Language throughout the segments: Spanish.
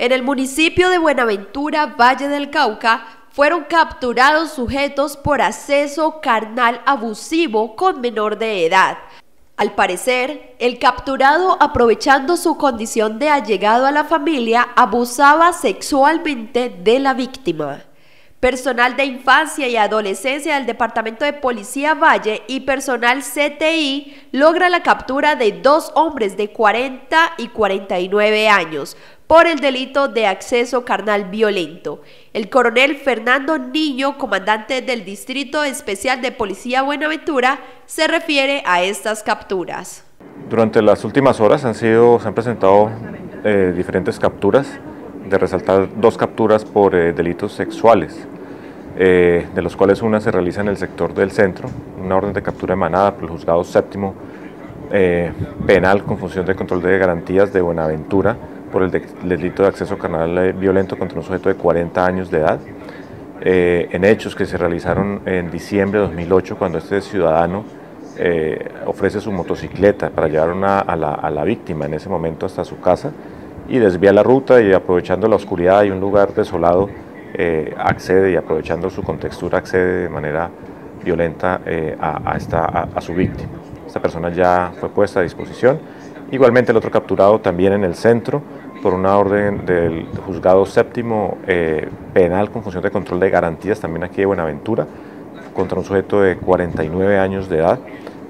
En el municipio de Buenaventura, Valle del Cauca, fueron capturados sujetos por acceso carnal abusivo con menor de edad. Al parecer, el capturado, aprovechando su condición de allegado a la familia, abusaba sexualmente de la víctima. Personal de infancia y adolescencia del Departamento de Policía Valle y personal CTI logra la captura de dos hombres de 40 y 49 años por el delito de acceso carnal violento. El coronel Fernando Niño, comandante del Distrito Especial de Policía Buenaventura, se refiere a estas capturas. Durante las últimas horas han sido, se han presentado eh, diferentes capturas, de resaltar dos capturas por eh, delitos sexuales. Eh, de los cuales una se realiza en el sector del centro, una orden de captura emanada por el juzgado séptimo eh, penal con función de control de garantías de Buenaventura por el, delito de acceso carnal eh, violento contra un sujeto de 40 años de edad, en hechos que se realizaron en diciembre de 2008 cuando este ciudadano ofrece su motocicleta para llevar a, la, a la víctima en ese momento hasta su casa y desvía la ruta y aprovechando la oscuridad y un lugar desolado eh, accede y aprovechando su contextura accede de manera violenta eh, a, esta, a, su víctima. Esta persona ya fue puesta a disposición. Igualmente el otro capturado también en el centro por una orden del juzgado séptimo eh, penal con función de control de garantías también aquí de Buenaventura contra un sujeto de 49 años de edad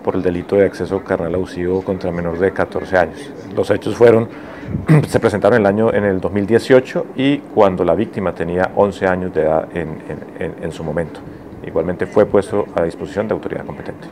por el delito de acceso carnal abusivo contra menor de 14 años. Los hechos fueron se presentaron en el año en el 2018 y cuando la víctima tenía 11 años de edad en, en su momento. Igualmente fue puesto a disposición de autoridad competente.